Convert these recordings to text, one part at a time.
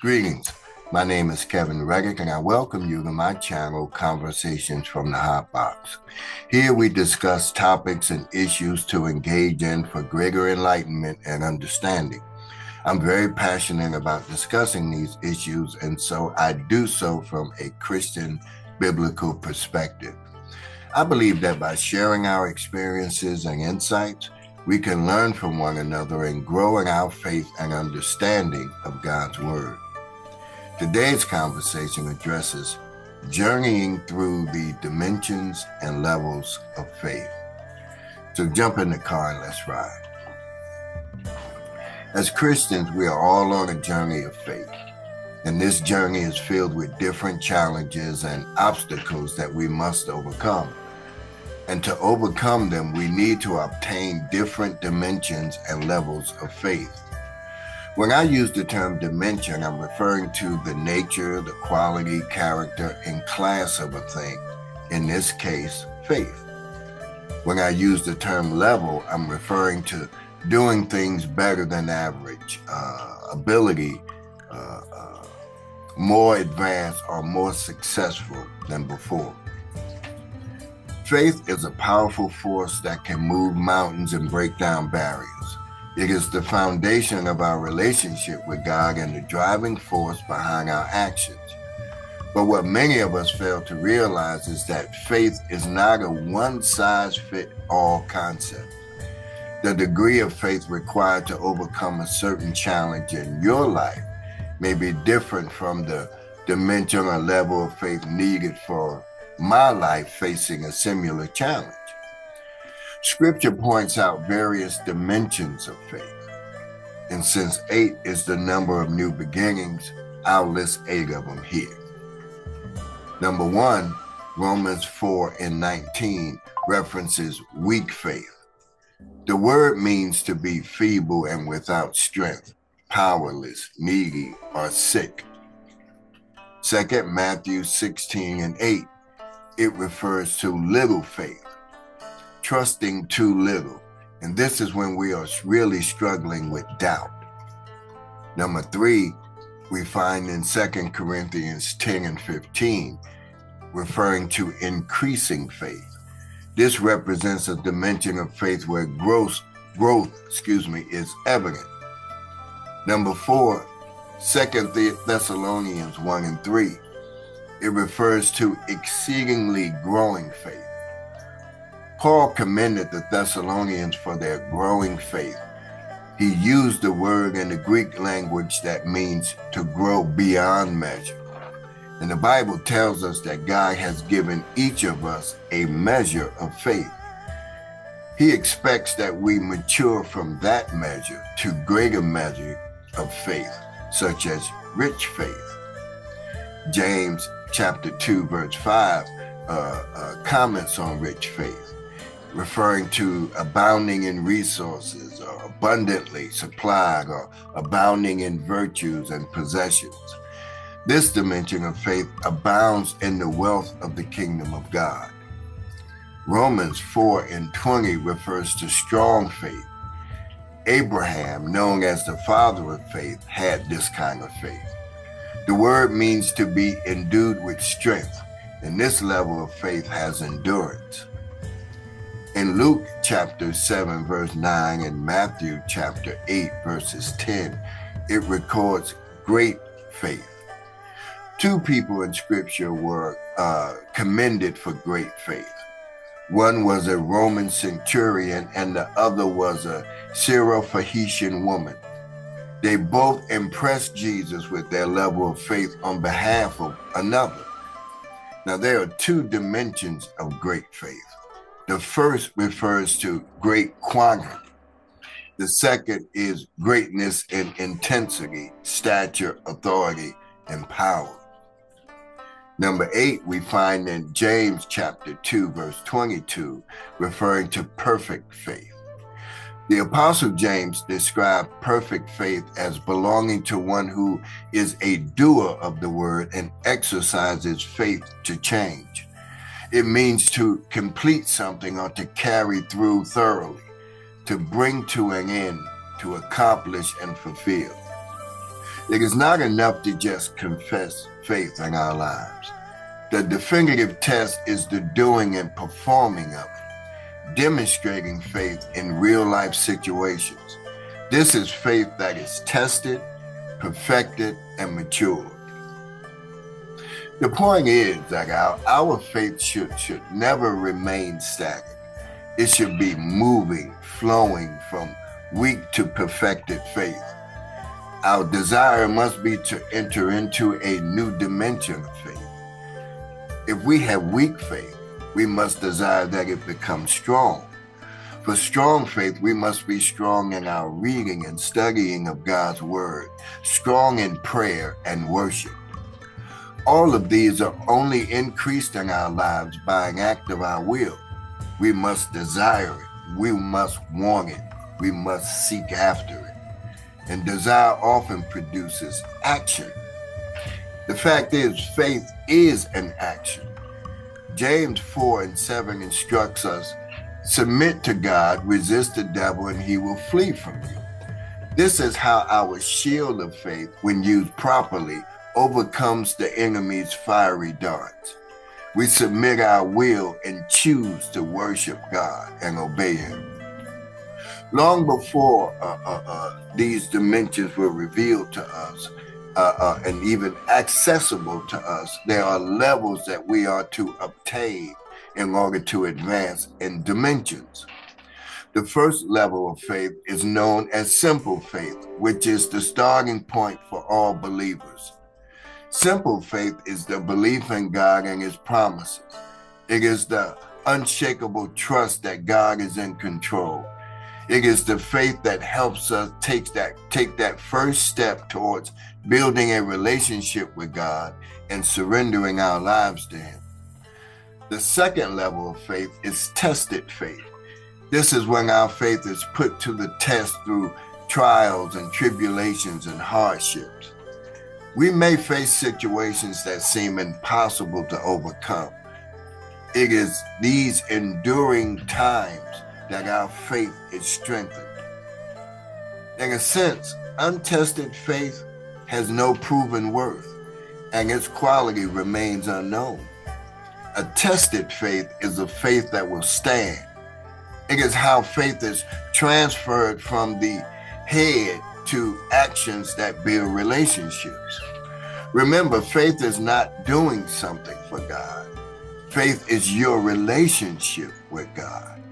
Greetings. My name is Kevin Reddick, and I welcome you to my channel, Conversations from the Hot Box. Here we discuss topics and issues to engage in for greater enlightenment and understanding. I'm very passionate about discussing these issues, and so I do so from a Christian biblical perspective. I believe that by sharing our experiences and insights, we can learn from one another and grow in our faith and understanding of God's Word. Today's conversation addresses journeying through the dimensions and levels of faith. So jump in the car and let's ride. As Christians, we are all on a journey of faith. And this journey is filled with different challenges and obstacles that we must overcome. And to overcome them, we need to obtain different dimensions and levels of faith. When I use the term dimension, I'm referring to the nature, the quality, character, and class of a thing. In this case, faith. When I use the term level, I'm referring to doing things better than average, uh, ability, uh, uh, more advanced or more successful than before. Faith is a powerful force that can move mountains and break down barriers. It is the foundation of our relationship with God and the driving force behind our actions. But what many of us fail to realize is that faith is not a one size fit all concept the degree of faith required to overcome a certain challenge in your life may be different from the dimension or level of faith needed for my life facing a similar challenge. Scripture points out various dimensions of faith. And since eight is the number of new beginnings, I'll list eight of them here. Number one, Romans 4 and 19 references weak faith. The word means to be feeble and without strength, powerless, needy, or sick. Second, Matthew 16 and 8, it refers to little faith, trusting too little. And this is when we are really struggling with doubt. Number three, we find in Second Corinthians 10 and 15, referring to increasing faith. This represents a dimension of faith where growth, growth, excuse me, is evident. Number four, Second Thessalonians 1 and 3. It refers to exceedingly growing faith. Paul commended the Thessalonians for their growing faith. He used the word in the Greek language that means to grow beyond measure. And the Bible tells us that God has given each of us a measure of faith. He expects that we mature from that measure to greater measure of faith, such as rich faith. James chapter 2, verse 5 uh, uh, comments on rich faith, referring to abounding in resources or abundantly supplied or abounding in virtues and possessions. This dimension of faith abounds in the wealth of the kingdom of God. Romans 4 and 20 refers to strong faith. Abraham, known as the father of faith, had this kind of faith. The word means to be endued with strength, and this level of faith has endurance. In Luke chapter 7, verse 9, and Matthew chapter 8, verses 10, it records great faith two people in scripture were uh, commended for great faith. One was a Roman centurion, and the other was a Syrophoenician woman. They both impressed Jesus with their level of faith on behalf of another. Now, there are two dimensions of great faith. The first refers to great quantity. The second is greatness in intensity, stature, authority, and power. Number eight, we find in James chapter 2, verse 22, referring to perfect faith. The Apostle James described perfect faith as belonging to one who is a doer of the word and exercises faith to change. It means to complete something or to carry through thoroughly, to bring to an end, to accomplish and fulfill. It is not enough to just confess faith in our lives. The definitive test is the doing and performing of it, demonstrating faith in real life situations. This is faith that is tested, perfected, and matured. The point is our, our faith should, should never remain static. It should be moving, flowing from weak to perfected faith. Our desire must be to enter into a new dimension of faith. If we have weak faith, we must desire that it becomes strong. For strong faith, we must be strong in our reading and studying of God's Word, strong in prayer and worship. All of these are only increased in our lives by an act of our will. We must desire it, we must want it, we must seek after it and desire often produces action. The fact is, faith is an action. James 4 and 7 instructs us submit to God, resist the devil, and he will flee from you. This is how our shield of faith, when used properly, overcomes the enemy's fiery darts. We submit our will and choose to worship God and obey Him. Long before uh, uh, uh, these dimensions were revealed to us uh, uh, and even accessible to us, there are levels that we are to obtain in order to advance in dimensions. The first level of faith is known as simple faith, which is the starting point for all believers. Simple faith is the belief in God and His promises. It is the unshakable trust that God is in control it is the faith that helps us take that take that first step towards building a relationship with God and surrendering our lives to Him. The second level of faith is tested faith. This is when our faith is put to the test through trials and tribulations and hardships. We may face situations that seem impossible to overcome. It is these enduring times that our faith is strengthened. In a sense, untested faith has no proven worth, and its quality remains unknown. A tested faith is a faith that will stand. It is how faith is transferred from the head to actions that build relationships. Remember, faith is not doing something for God. Faith is your relationship with God.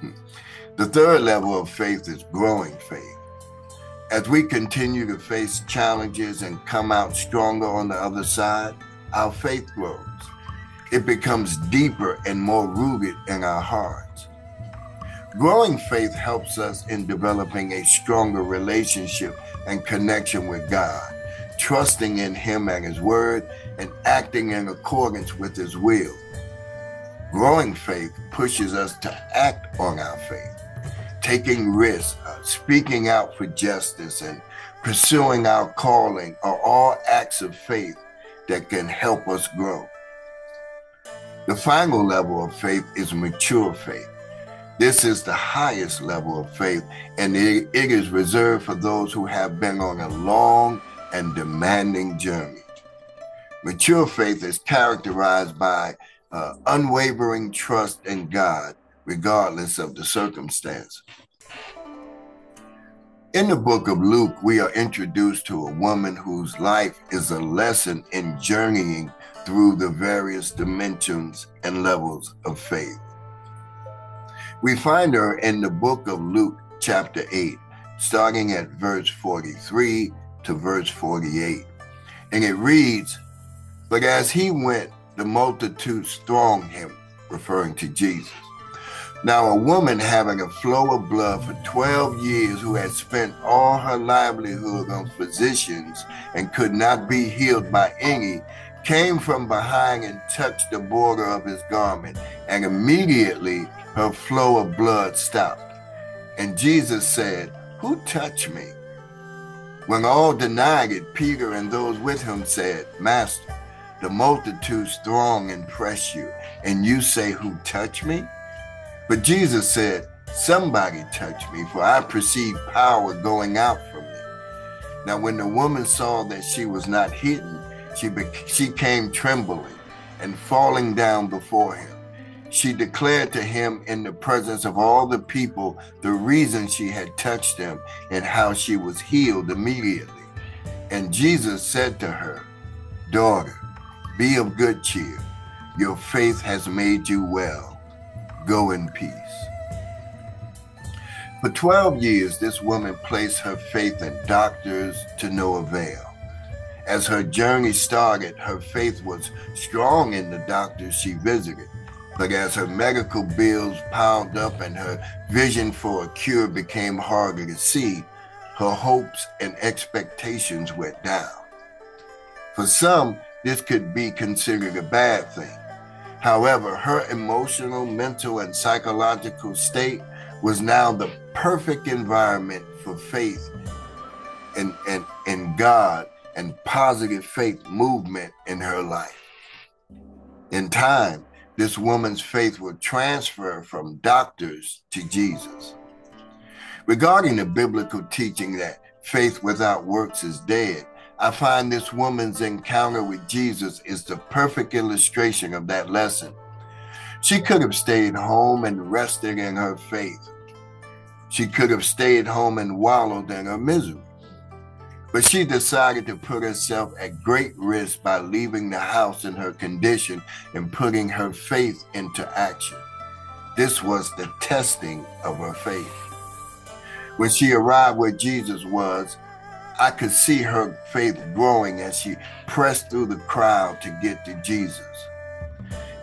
Hmm. The third level of faith is growing faith. As we continue to face challenges and come out stronger on the other side, our faith grows. It becomes deeper and more rooted in our hearts. Growing faith helps us in developing a stronger relationship and connection with God, trusting in Him and His Word, and acting in accordance with His will. Growing faith pushes us to act on our faith taking risks, uh, speaking out for justice, and pursuing our calling are all acts of faith that can help us grow. The final level of faith is mature faith. This is the highest level of faith, and it, is reserved for those who have been on a long and demanding journey. Mature faith is characterized by uh, unwavering trust in God regardless of the circumstance. In the book of Luke, we are introduced to a woman whose life is a lesson in journeying through the various dimensions and levels of faith. We find her in the book of Luke, chapter 8, starting at verse 43 to verse 48. And it reads, But as he went, the multitudes thronged him, referring to Jesus. Now, a woman having a flow of blood for 12 years who had spent all her livelihood on physicians and could not be healed by any, came from behind and touched the border of his garment, and immediately her flow of blood stopped. And Jesus said, Who touched me? When all denied it, Peter and those with him said, Master, the multitudes throng and press you, and you say, Who touched me? But Jesus said, Somebody touched me, for I perceive power going out from me. Now, when the woman saw that she was not hidden, she, she came trembling and falling down before him. She declared to him in the presence of all the people the reason she had touched him and how she was healed immediately. And Jesus said to her, Daughter, be of good cheer. Your faith has made you well. Go in peace. For 12 years, this woman placed her faith in doctors to no avail. As her journey started, her faith was strong in the doctors she visited. But as her medical bills piled up and her vision for a cure became harder to see, her hopes and expectations went down. For some, this could be considered a bad thing. However, her emotional, mental, and psychological state was now the perfect environment for faith in, in, in God and positive faith movement in her life. In time, this woman's faith will transfer from doctors to Jesus. Regarding the biblical teaching that faith without works is dead, I find this woman's encounter with Jesus is the perfect illustration of that lesson. She could have stayed home and rested in her faith. She could have stayed home and wallowed in her misery. But she decided to put herself at great risk by leaving the house in her condition and putting her faith into action. This was the testing of her faith. When she arrived where Jesus was, I could see her faith growing as she pressed through the crowd to get to Jesus.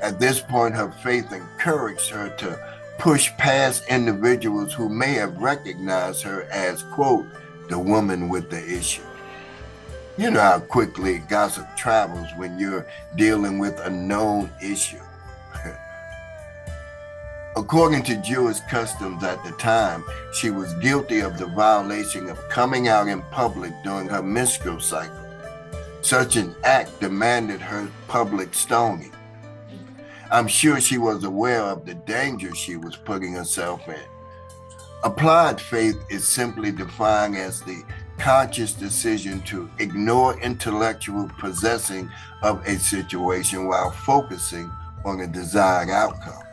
At this point, her faith encouraged her to push past individuals who may have recognized her as, quote, the woman with the issue. You know how quickly gossip travels when you're dealing with a known issue. According to Jewish customs at the time, she was guilty of the violation of coming out in public during her menstrual cycle. Such an act demanded her public stoning. I'm sure she was aware of the danger she was putting herself in. Applied faith is simply defined as the conscious decision to ignore intellectual possessing of a situation while focusing on a desired outcome.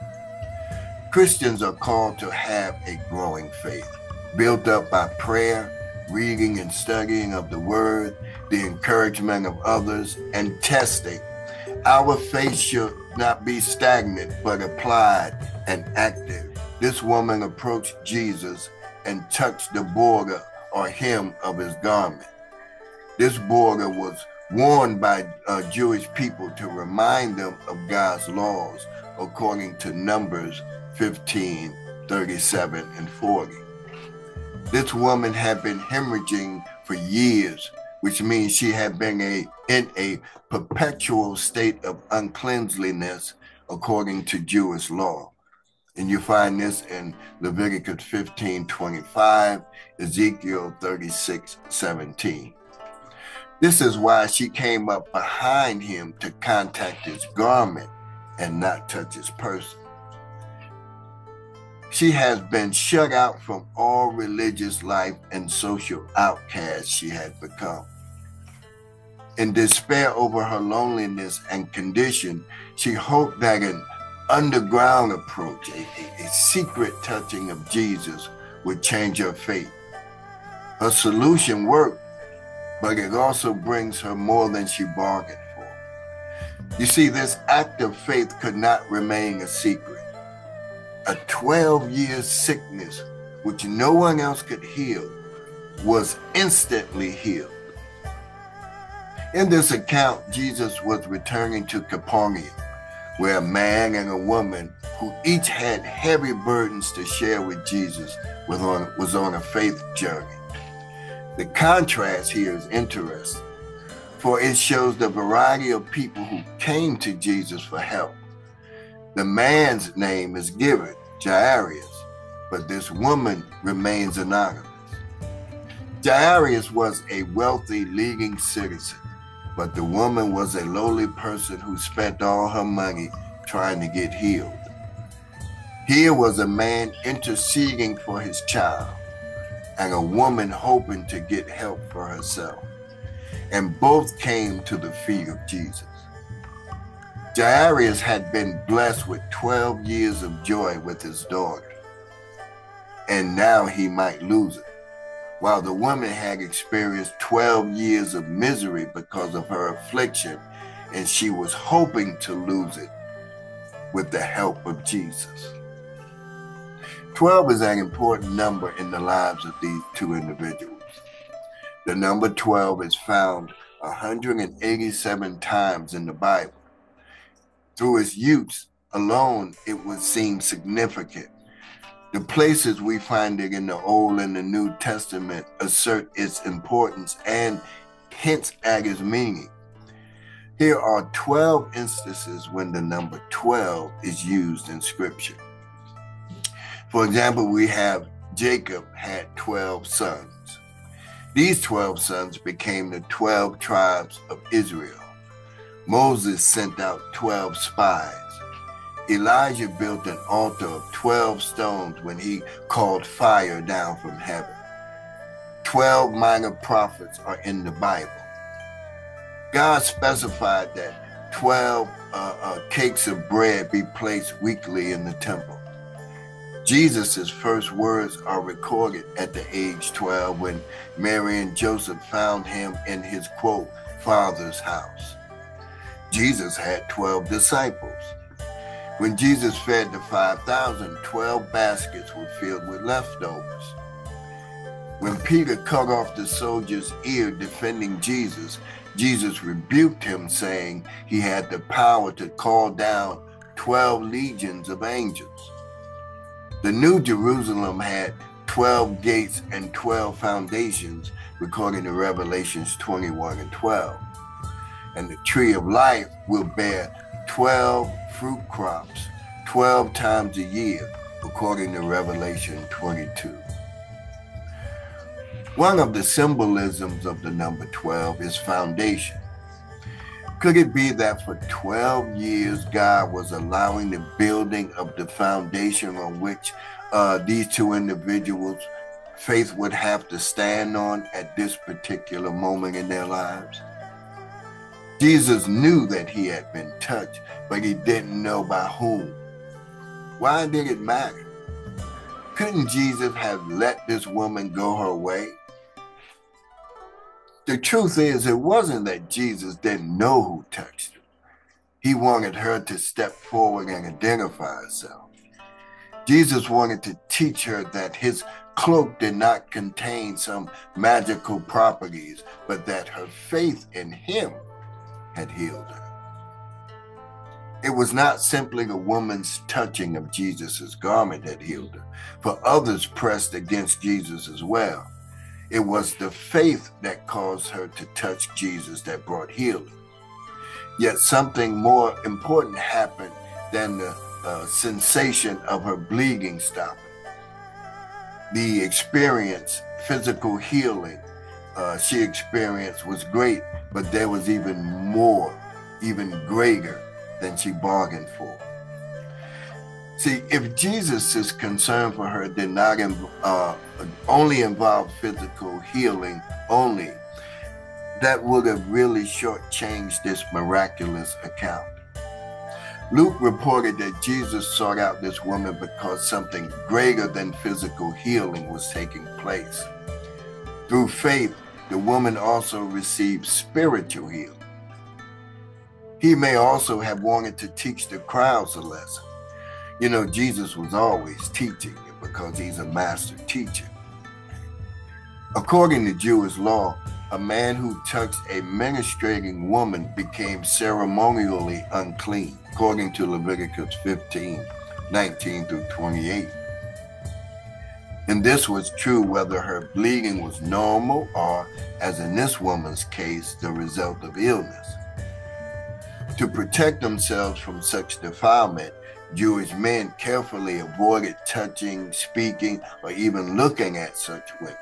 Christians are called to have a growing faith, built up by prayer, reading and studying of the Word, the encouragement of others, and testing. Our faith should not be stagnant, but applied and active. This woman approached Jesus and touched the border or hem of his garment. This border was worn by uh, Jewish people to remind them of God's laws, according to Numbers 15, 37, and 40. This woman had been hemorrhaging for years, which means she had been a, in a perpetual state of uncleanliness according to Jewish law. And you find this in Leviticus 15 25, Ezekiel 36 17. This is why she came up behind him to contact his garment and not touch his person. She has been shut out from all religious life and social outcast she had become. In despair over her loneliness and condition, she hoped that an underground approach, a, a, a secret touching of Jesus, would change her fate. Her solution worked, but it also brings her more than she bargained for. You see, this act of faith could not remain a secret. A 12 year sickness, which no one else could heal, was instantly healed. In this account, Jesus was returning to Capernaum where a man and a woman who each had heavy burdens to share with Jesus was on, was on a faith journey. The contrast here is interesting, for it shows the variety of people who came to Jesus for help. The man's name is given, Jairus, but this woman remains anonymous. Jairus was a wealthy leading citizen but the woman was a lowly person who spent all her money trying to get healed. Here was a man interceding for his child, and a woman hoping to get help for herself. And both came to the feet of Jesus. Jairus had been blessed with 12 years of joy with his daughter, and now he might lose it. While the woman had experienced 12 years of misery because of her affliction, and she was hoping to lose it with the help of Jesus. 12 is an important number in the lives of these two individuals. The number 12 is found 187 times in the Bible. Through its use alone, it would seem significant. The places we find it in the Old and the New Testament assert its importance and hints at its meaning. Here are 12 instances when the number 12 is used in Scripture. For example, we have Jacob had 12 sons. These 12 sons became the 12 tribes of Israel. Moses sent out 12 spies. Elijah built an altar of 12 stones when he called fire down from heaven. 12 minor prophets are in the Bible. God specified that 12 uh, uh, cakes of bread be placed weekly in the temple. Jesus' first words are recorded at the age 12 when Mary and Joseph found him in his quote, Father's house. Jesus had 12 disciples. When Jesus fed the 5,000, 12 baskets were filled with leftovers. When Peter cut off the soldier's ear defending Jesus, Jesus rebuked him, saying he had the power to call down 12 legions of angels. The New Jerusalem had 12 gates and 12 foundations, according to Revelations 21 and 12 and the tree of life will bear 12 fruit crops 12 times a year, according to Revelation 22. One of the symbolisms of the number 12 is foundation. Could it be that for 12 years God was allowing the building of the foundation on which uh, these two individuals' faith would have to stand on at this particular moment in their lives? Jesus knew that he had been touched, but he didn't know by whom. Why did it matter? Couldn't Jesus have let this woman go her way? The truth is, it wasn't that Jesus didn't know who touched her. He wanted her to step forward and identify herself. Jesus wanted to teach her that his cloak did not contain some magical properties, but that her faith in him had healed her. It was not simply the woman's touching of Jesus' garment that healed her, for others pressed against Jesus as well. It was the faith that caused her to touch Jesus that brought healing. Yet something more important happened than the uh, sensation of her bleeding stopping. The experience, physical healing uh, she experienced was great, but there was even more, even greater than she bargained for. See, if Jesus' concern for her did not uh, only involve physical healing only, that would have really shortchanged this miraculous account. Luke reported that Jesus sought out this woman because something greater than physical healing was taking place. Through faith, the woman also received spiritual healing. He may also have wanted to teach the crowds a lesson. You know, Jesus was always teaching because he's a master teacher. According to Jewish law, a man who touched a ministrating woman became ceremonially unclean, according to Leviticus 15 19 through 28. And this was true whether her bleeding was normal or, as in this woman's case, the result of illness. To protect themselves from such defilement, Jewish men carefully avoided touching, speaking, or even looking at such women.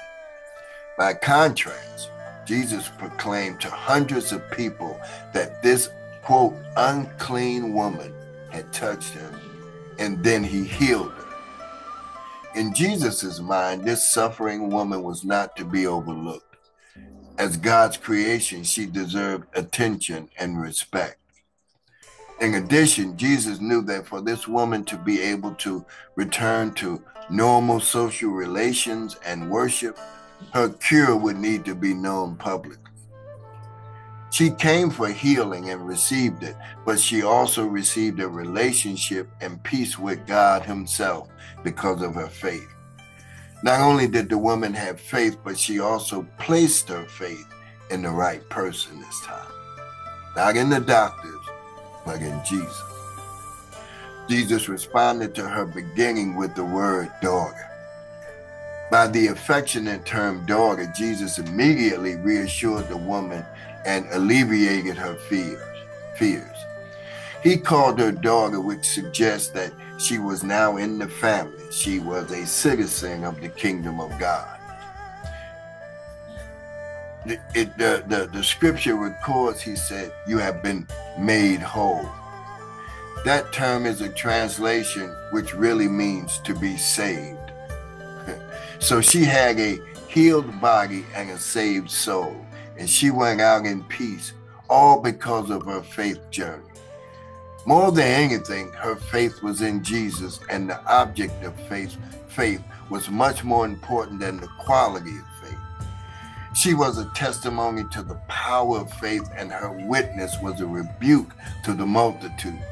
By contrast, Jesus proclaimed to hundreds of people that this, quote, unclean woman had touched him, and then he healed her. In Jesus' mind, this suffering woman was not to be overlooked. As God's creation, she deserved attention and respect. In addition, Jesus knew that for this woman to be able to return to normal social relations and worship, her cure would need to be known publicly. She came for healing and received it, but she also received a relationship and peace with God Himself because of her faith. Not only did the woman have faith, but she also placed her faith in the right person this time. Not in the doctors, but in Jesus. Jesus responded to her beginning with the word daughter. By the affectionate term daughter, Jesus immediately reassured the woman and alleviated her fears. Fears. He called her daughter, which suggests that she was now in the family. She was a citizen of the kingdom of God. It, the, the, the scripture records, he said, You have been made whole. That term is a translation which really means to be saved. so she had a healed body and a saved soul and she went out in peace, all because of her faith journey. More than anything, her faith was in Jesus, and the object of faith, faith was much more important than the quality of faith. She was a testimony to the power of faith, and her witness was a rebuke to the multitudes.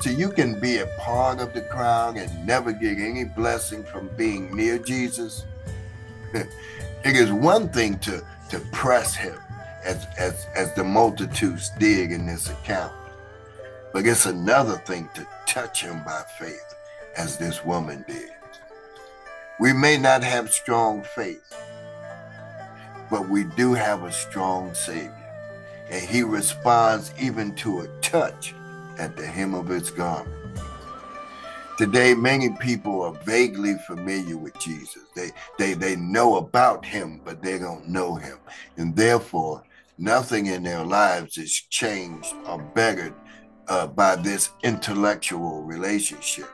So you can be a part of the crowd and never get any blessing from being near Jesus. it is one thing to to press him as, as, as the multitudes did in this account. But it's another thing to touch him by faith as this woman did. We may not have strong faith, but we do have a strong Savior. And he responds even to a touch at the hem of his garment. Today, many people are vaguely familiar with Jesus. They, they, they know about him, but they don't know him. And therefore, nothing in their lives is changed or bettered uh, by this intellectual relationship,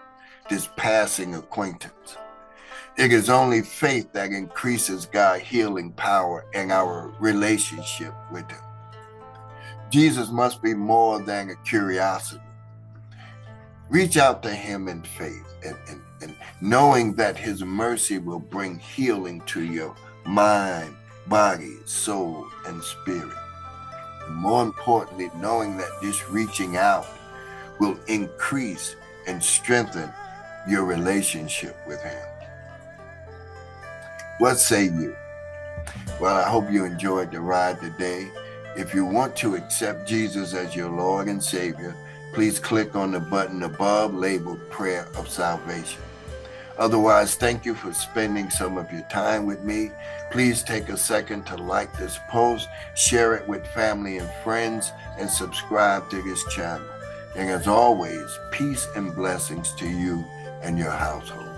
this passing acquaintance. It is only faith that increases God's healing power in our relationship with Him. Jesus must be more than a curiosity. Reach out to him in faith and, and, and knowing that his mercy will bring healing to your mind, body, soul, and spirit. And more importantly, knowing that this reaching out will increase and strengthen your relationship with him. What say you? Well, I hope you enjoyed the ride today. If you want to accept Jesus as your Lord and Savior, please click on the button above labeled Prayer of Salvation. Otherwise, thank you for spending some of your time with me. Please take a second to like this post, share it with family and friends, and subscribe to this channel. And as always, peace and blessings to you and your household.